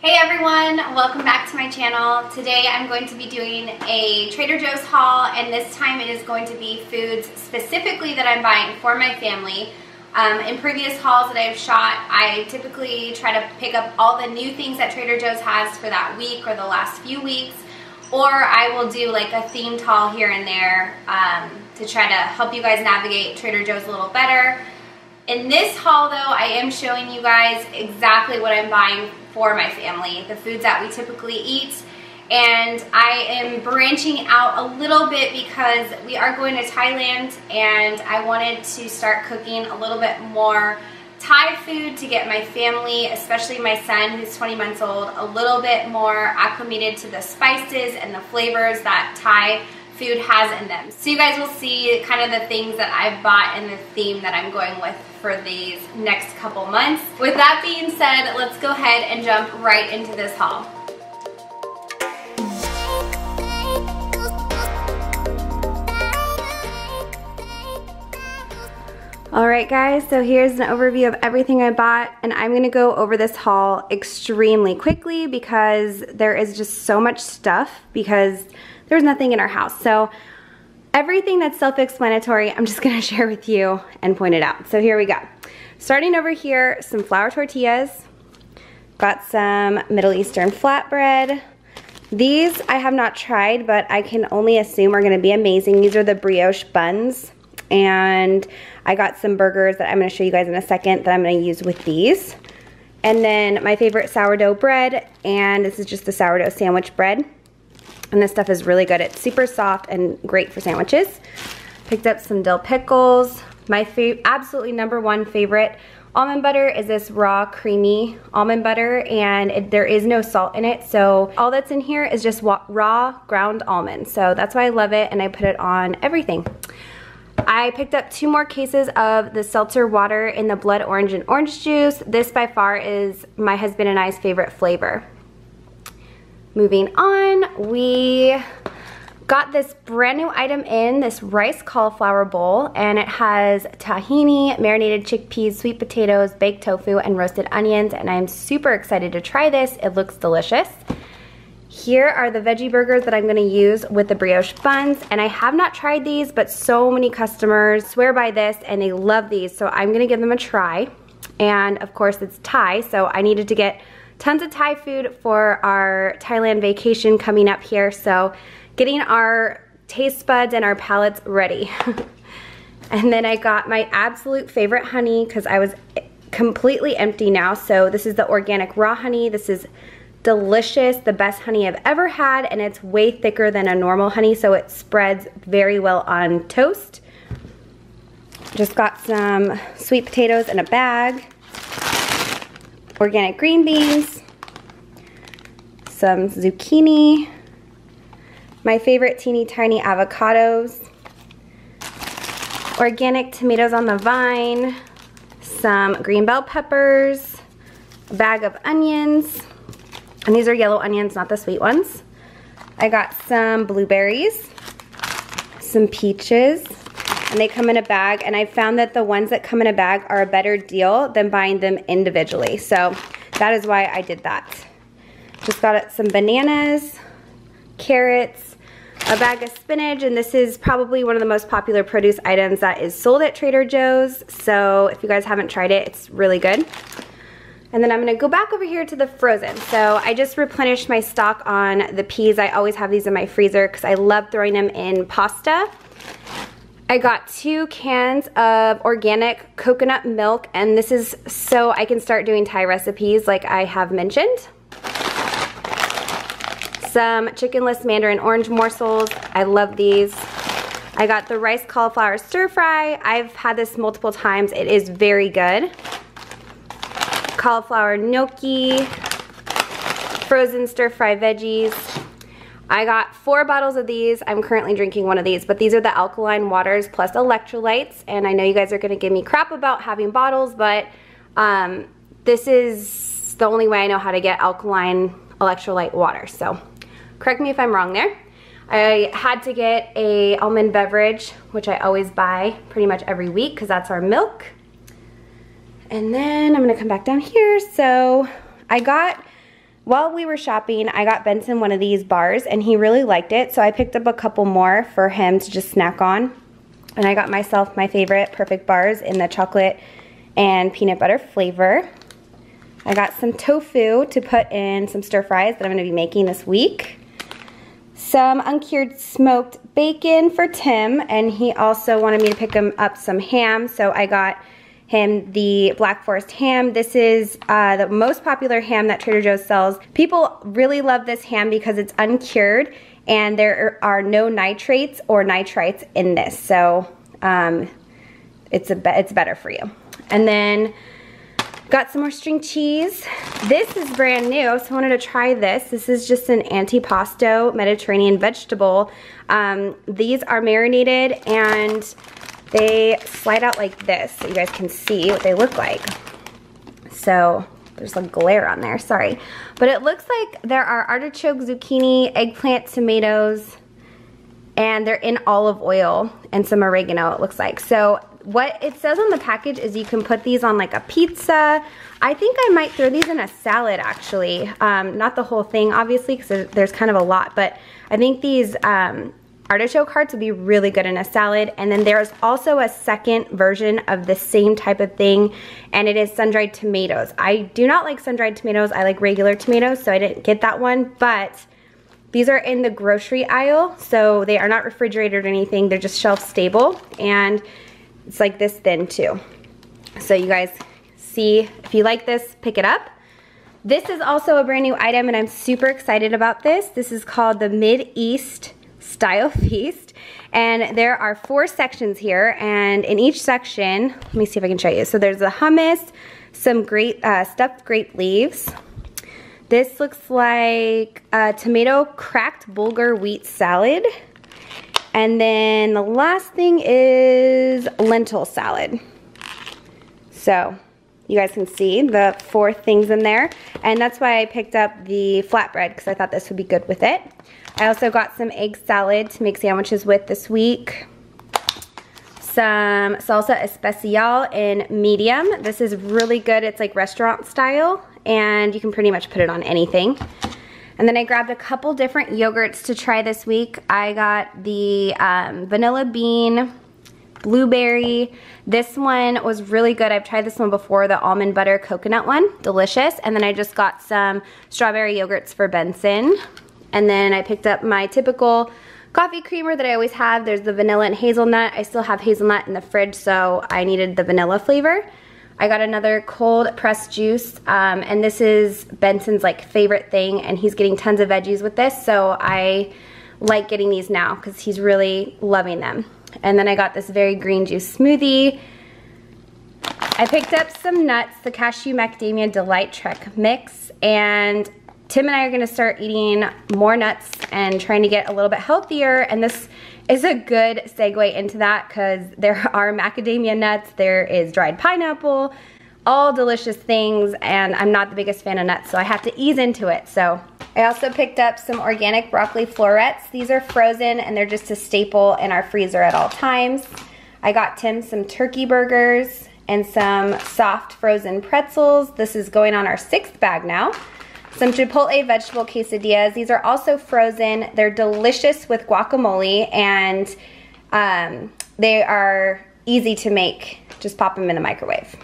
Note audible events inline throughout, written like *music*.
Hey everyone, welcome back to my channel. Today I'm going to be doing a Trader Joe's haul and this time it is going to be foods specifically that I'm buying for my family. Um, in previous hauls that I've shot, I typically try to pick up all the new things that Trader Joe's has for that week or the last few weeks or I will do like a themed haul here and there um, to try to help you guys navigate Trader Joe's a little better. In this haul though, I am showing you guys exactly what I'm buying for my family, the foods that we typically eat. And I am branching out a little bit because we are going to Thailand and I wanted to start cooking a little bit more Thai food to get my family, especially my son who's 20 months old, a little bit more acclimated to the spices and the flavors that Thai food has in them. So you guys will see kind of the things that I've bought and the theme that I'm going with for these next couple months. With that being said, let's go ahead and jump right into this haul. Alright guys, so here's an overview of everything I bought and I'm going to go over this haul extremely quickly because there is just so much stuff because there's nothing in our house. So everything that's self-explanatory I'm just to *laughs* share with you and point it out. So here we go. Starting over here, some flour tortillas. Got some Middle Eastern flatbread. These I have not tried, but I can only assume are to be amazing. These are the brioche buns and I got some burgers that I'm to show you guys in a second that I'm to use with these. And then my favorite sourdough bread, and this is just the sourdough sandwich bread. And this stuff is really good. It's super soft and great for sandwiches. Picked up some dill pickles. My absolutely number one favorite almond butter is this raw creamy almond butter and it, there is no salt in it so all that's in here is just raw ground almonds so that's why I love it and I put it on everything. I picked up two more cases of the seltzer water in the blood orange and orange juice. This by far is my husband and I's favorite flavor. Moving on, we got this brand new item in, this rice cauliflower bowl, and it has tahini, marinated chickpeas, sweet potatoes, baked tofu, and roasted onions, and I'm super excited to try this. It looks delicious. Here are the veggie burgers that I'm gonna use with the brioche buns, and I have not tried these, but so many customers swear by this and they love these, so I'm gonna give them a try. And of course it's Thai, so I needed to get tons of Thai food for our Thailand vacation coming up here, so getting our taste buds and our palates ready. *laughs* and then I got my absolute favorite honey because I was completely empty now, so this is the organic raw honey. This is delicious, the best honey I've ever had, and it's way thicker than a normal honey, so it spreads very well on toast. Just got some sweet potatoes in a bag, organic green beans, some zucchini, my favorite teeny tiny avocados, organic tomatoes on the vine, some green bell peppers, a bag of onions, and these are yellow onions, not the sweet ones. I got some blueberries, some peaches, and they come in a bag. And I found that the ones that come in a bag are a better deal than buying them individually. So that is why I did that. Just got some bananas, carrots, a bag of spinach, and this is probably one of the most popular produce items that is sold at Trader Joe's. So if you guys haven't tried it, it's really good. And then I'm gonna go back over here to the frozen. So I just replenished my stock on the peas. I always have these in my freezer because I love throwing them in pasta. I got two cans of organic coconut milk and this is so I can start doing Thai recipes like I have mentioned. Some chickenless mandarin orange morsels. I love these. I got the rice cauliflower stir fry. I've had this multiple times. It is very good cauliflower gnocchi, frozen stir fry veggies. I got four bottles of these. I'm currently drinking one of these, but these are the alkaline waters plus electrolytes. And I know you guys are gonna give me crap about having bottles, but um, this is the only way I know how to get alkaline electrolyte water. So correct me if I'm wrong there. I had to get a almond beverage, which I always buy pretty much every week because that's our milk. And then I'm gonna come back down here. So I got while we were shopping, I got Benson one of these bars and he really liked it. So I picked up a couple more for him to just snack on. And I got myself my favorite perfect bars in the chocolate and peanut butter flavor. I got some tofu to put in some stir fries that I'm gonna be making this week. Some uncured smoked bacon for Tim, and he also wanted me to pick him up some ham, so I got him the Black Forest ham. This is uh, the most popular ham that Trader Joe's sells. People really love this ham because it's uncured and there are no nitrates or nitrites in this. So um, it's, a be it's better for you. And then got some more string cheese. This is brand new, so I wanted to try this. This is just an antipasto Mediterranean vegetable. Um, these are marinated and they slide out like this so you guys can see what they look like. So there's a glare on there, sorry. But it looks like there are artichoke, zucchini, eggplant, tomatoes, and they're in olive oil and some oregano it looks like. So what it says on the package is you can put these on like a pizza. I think I might throw these in a salad actually. Um, not the whole thing obviously because there's kind of a lot, but I think these um, artichoke hearts would be really good in a salad. And then there's also a second version of the same type of thing, and it is sun-dried tomatoes. I do not like sun-dried tomatoes. I like regular tomatoes, so I didn't get that one, but these are in the grocery aisle, so they are not refrigerated or anything. They're just shelf stable, and it's like this thin too. So you guys see, if you like this, pick it up. This is also a brand new item, and I'm super excited about this. This is called the Mid-East style feast. And there are four sections here, and in each section, let me see if I can show you. So there's the hummus, some great uh, stuffed grape leaves. This looks like a tomato cracked bulgur wheat salad. And then the last thing is lentil salad. So you guys can see the four things in there. And that's why I picked up the flatbread because I thought this would be good with it. I also got some egg salad to make sandwiches with this week. Some salsa especial in medium. This is really good. It's like restaurant style and you can pretty much put it on anything. And then I grabbed a couple different yogurts to try this week. I got the um, vanilla bean, blueberry. This one was really good. I've tried this one before, the almond butter coconut one, delicious. And then I just got some strawberry yogurts for Benson. And then I picked up my typical coffee creamer that I always have. There's the vanilla and hazelnut. I still have hazelnut in the fridge, so I needed the vanilla flavor. I got another cold pressed juice, um, and this is Benson's like favorite thing, and he's getting tons of veggies with this, so I like getting these now because he's really loving them. And then I got this very green juice smoothie. I picked up some nuts, the cashew macadamia delight trek mix, and Tim and I are gonna start eating more nuts and trying to get a little bit healthier and this is a good segue into that because there *laughs* are macadamia nuts, there is dried pineapple, all delicious things and I'm not the biggest fan of nuts so I have to ease into it. So I also picked up some organic broccoli florets. These are frozen and they're just a staple in our freezer at all times. I got Tim some turkey burgers and some soft frozen pretzels. This is going on our sixth bag now. Some Chipotle vegetable quesadillas. These are also frozen. They're delicious with guacamole and um, they are easy to make. Just pop them in the microwave.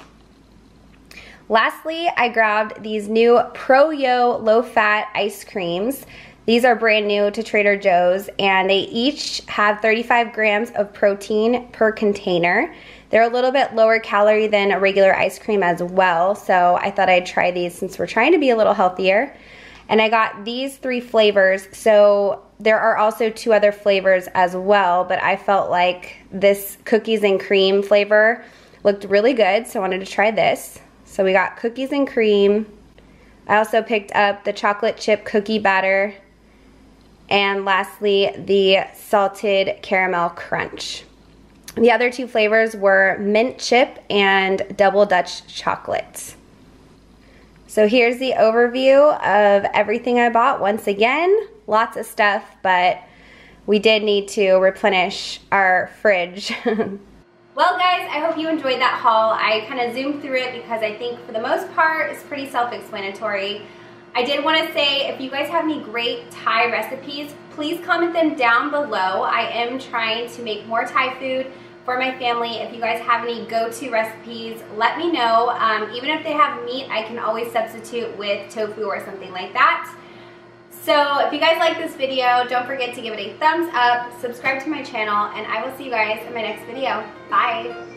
Lastly, I grabbed these new Pro-Yo low-fat ice creams. These are brand new to Trader Joe's and they each have 35 grams of protein per container. They're a little bit lower calorie than a regular ice cream as well, so I thought I'd try these since we're trying to be a little healthier. And I got these three flavors, so there are also two other flavors as well, but I felt like this cookies and cream flavor looked really good, so I wanted to try this. So we got cookies and cream. I also picked up the chocolate chip cookie batter. And lastly, the salted caramel crunch. The other two flavors were mint chip and double Dutch chocolate. So here's the overview of everything I bought. Once again, lots of stuff, but we did need to replenish our fridge. *laughs* well guys, I hope you enjoyed that haul. I kind of zoomed through it because I think for the most part it's pretty self-explanatory. I did want to say if you guys have any great Thai recipes, please comment them down below. I am trying to make more Thai food for my family. If you guys have any go-to recipes, let me know. Um, even if they have meat, I can always substitute with tofu or something like that. So if you guys like this video, don't forget to give it a thumbs up, subscribe to my channel, and I will see you guys in my next video. Bye.